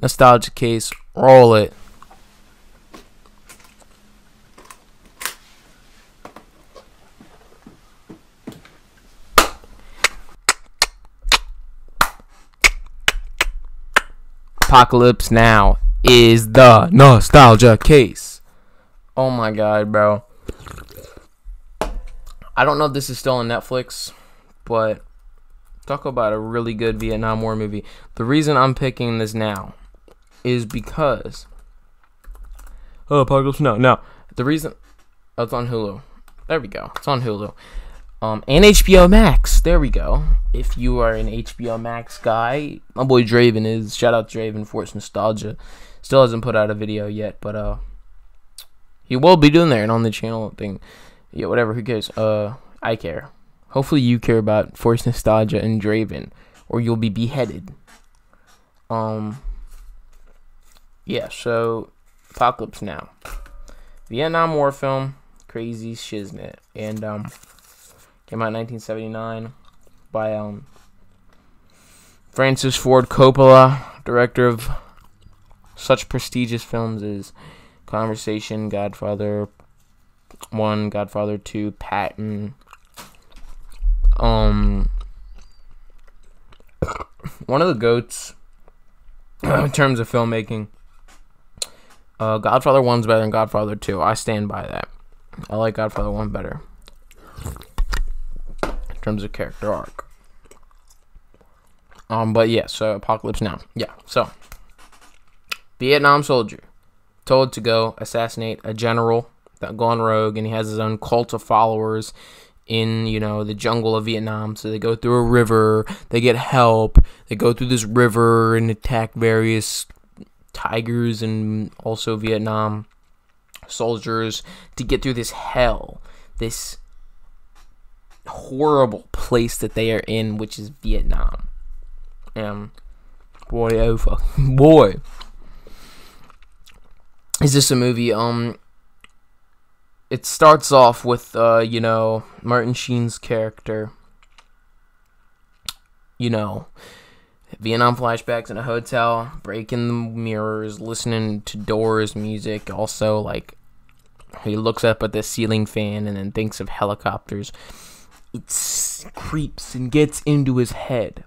Nostalgia case. Roll it. Apocalypse Now is the nostalgia case. Oh my god, bro. I don't know if this is still on Netflix, but talk about a really good Vietnam War movie. The reason I'm picking this now is because Oh, Apocalypse Now. No. The reason oh, it's on Hulu. There we go. It's on Hulu. Um, and HBO Max. There we go. If you are an HBO Max guy, my boy Draven is. Shout out to Draven for its nostalgia. Still hasn't put out a video yet, but uh, he will be doing there and on the channel thing. Yeah, whatever. Who cares? Uh, I care. Hopefully you care about Force Nostalgia and Draven, or you'll be beheaded. Um. Yeah. So, Apocalypse Now, Vietnam War film, crazy shiznit, and um, came out in 1979 by um Francis Ford Coppola, director of such prestigious films as Conversation, Godfather One, Godfather Two, Patton. Um, one of the goats in terms of filmmaking. Uh, Godfather One's better than Godfather Two. I stand by that. I like Godfather One better in terms of character arc. Um, but yeah, so Apocalypse Now. Yeah, so Vietnam soldier told to go assassinate a general that gone rogue, and he has his own cult of followers in you know the jungle of Vietnam. So they go through a river, they get help, they go through this river and attack various tigers and also Vietnam soldiers to get through this hell, this horrible place that they are in, which is Vietnam. Um, boy, oh fuck, boy, is this a movie? Um, it starts off with uh, you know, Martin Sheen's character. You know, Vietnam flashbacks in a hotel, breaking the mirrors, listening to Doors music. Also, like, he looks up at the ceiling fan and then thinks of helicopters. It creeps and gets into his head.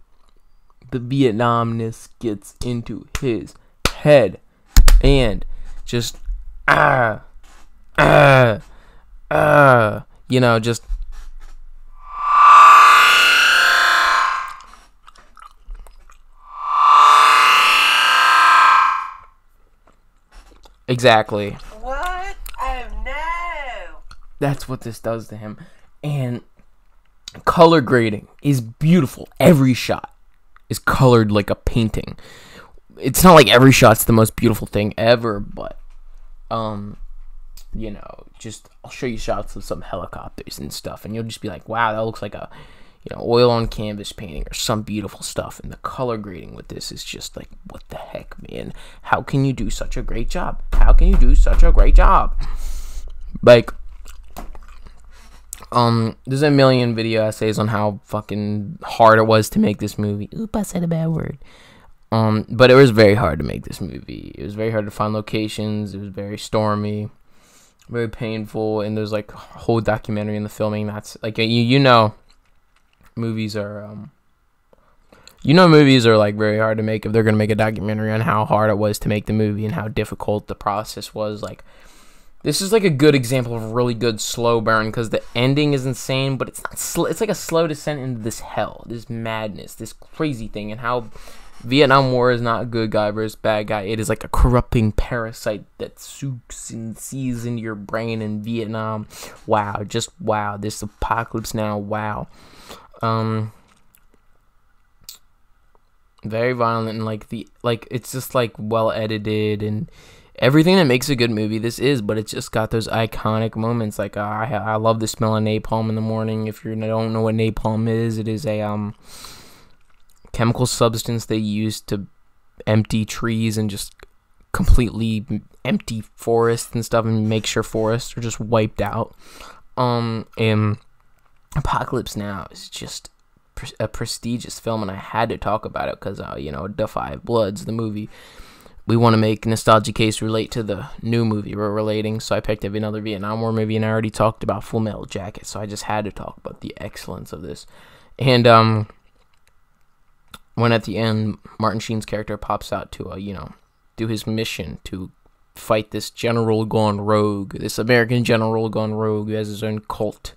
The Vietnamness gets into his head. And just, ah, ah, ah, you know, just Exactly. What? Oh no! That's what this does to him. And color grading is beautiful. Every shot is colored like a painting. It's not like every shot's the most beautiful thing ever, but um you know, just I'll show you shots of some helicopters and stuff and you'll just be like, "Wow, that looks like a you know, oil on canvas painting or some beautiful stuff. And the color grading with this is just like, what the heck, man? How can you do such a great job? How can you do such a great job? Like, um, there's a million video essays on how fucking hard it was to make this movie. Oop, I said a bad word. Um, but it was very hard to make this movie. It was very hard to find locations. It was very stormy, very painful, and there's like a whole documentary in the filming. That's like you you know movies are um you know movies are like very hard to make if they're going to make a documentary on how hard it was to make the movie and how difficult the process was like this is like a good example of a really good slow burn because the ending is insane but it's not sl- it's like a slow descent into this hell this madness this crazy thing and how Vietnam War is not a good guy versus bad guy. It is like a corrupting parasite that soaks and sees into your brain in Vietnam. Wow, just wow. This apocalypse now, wow um very violent and like the like it's just like well edited and everything that makes a good movie this is but it's just got those iconic moments. Like uh, I I love the smell of napalm in the morning. If you don't know what napalm is it is a um chemical substance they use to empty trees and just completely empty forests and stuff and make sure forests are just wiped out. Um and Apocalypse Now is just a prestigious film, and I had to talk about it because, uh, you know, Da 5 Bloods, the movie. we want to make nostalgia case relate to the new movie we're relating. So I picked up another Vietnam War movie, and I already talked about Full Metal Jacket, so I just had to talk about the excellence of this. And um, when at the end Martin Sheen's character pops out to uh, you know do his mission to fight this general gone rogue, this American general gone rogue who has his own cult.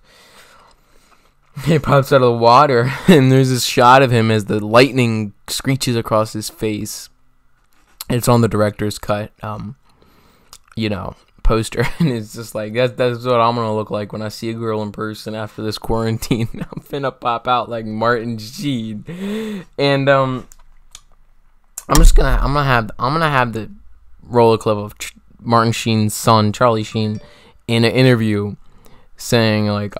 He pops out of the water, and there's this shot of him as the lightning screeches across his face. It's on the director's cut, um, you know, poster, and it's just like that's that's what I'm gonna look like when I see a girl in person after this quarantine. I'm finna pop out like Martin Sheen, and um, I'm just gonna I'm gonna have I'm gonna have the roller clip of Ch- Martin Sheen's son Charlie Sheen in an interview saying like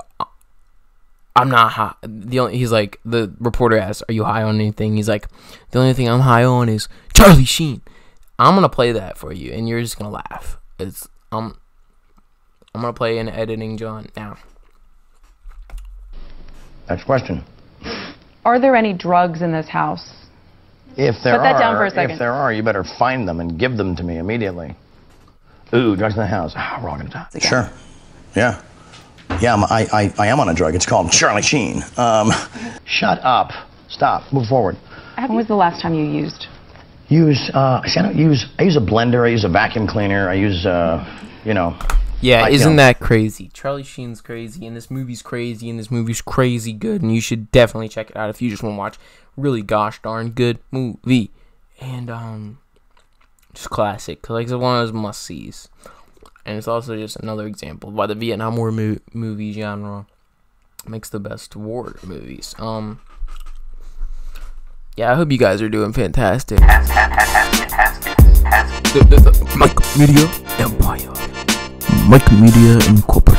I'm not high. The only he's like the reporter asks, "Are you high on anything?" He's like, "The only thing I'm high on is Charlie Sheen." I'm gonna play that for you, and you're just gonna laugh. It's um, I'm gonna play an editing John now. Next question. Are there any drugs in this house? If there Put that are, down for a second. if there are, you better find them and give them to me immediately. Ooh, drugs in the house. Ah, we're all gonna die. Sure. Yeah. Yeah, I'm, I, I, I am on a drug. It's called Charlie Sheen. Um, shut up. Stop. Move forward. When was the last time you used? Use. Uh, see, I don't use. I use a blender. I use a vacuum cleaner. I use. Uh, you know. Yeah, I- isn't you know. that crazy? Charlie Sheen's crazy, and this movie's crazy, and this movie's crazy good, and you should definitely check it out if you just want to watch really gosh darn good movie, and um, just classic, 'cause, like it's one of those must sees, and it's also just another example why the Vietnam War mo- movie genre makes the best war movies. Um, yeah, I hope you guys are doing fantastic. The, the, the Mike Media Empire. Mike Media Incorporated.